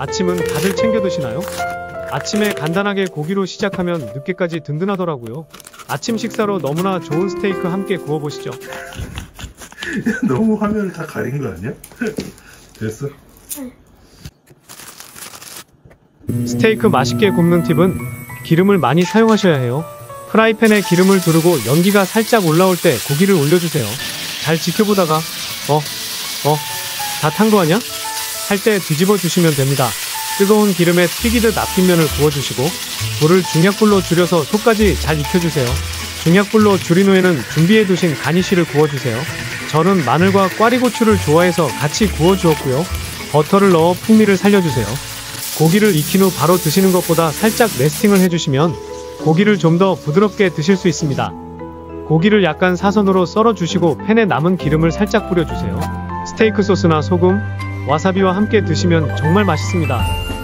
아침은 다들 챙겨 드시나요? 아침에 간단하게 고기로 시작하면 늦게까지 든든하더라고요. 아침 식사로 너무나 좋은 스테이크 함께 구워보시죠. 너무 화면을 다 가린 거 아니야? 됐어? 스테이크 맛있게 굽는 팁은 기름을 많이 사용하셔야 해요. 프라이팬에 기름을 두르고 연기가 살짝 올라올 때 고기를 올려주세요. 잘 지켜보다가 어, 어, 다 탄 거 아냐? 할 때 뒤집어 주시면 됩니다. 뜨거운 기름에 튀기듯 앞뒷면을 구워주시고 불을 중약불로 줄여서 속까지 잘 익혀주세요. 중약불로 줄인 후에는 준비해 두신 가니쉬를 구워주세요. 저는 마늘과 꽈리고추를 좋아해서 같이 구워주었고요. 버터를 넣어 풍미를 살려주세요. 고기를 익힌 후 바로 드시는 것보다 살짝 레스팅을 해주시면 고기를 좀 더 부드럽게 드실 수 있습니다. 고기를 약간 사선으로 썰어 주시고 팬에 남은 기름을 살짝 뿌려주세요. 스테이크 소스나 소금, 와사비와 함께 드시면 정말 맛있습니다.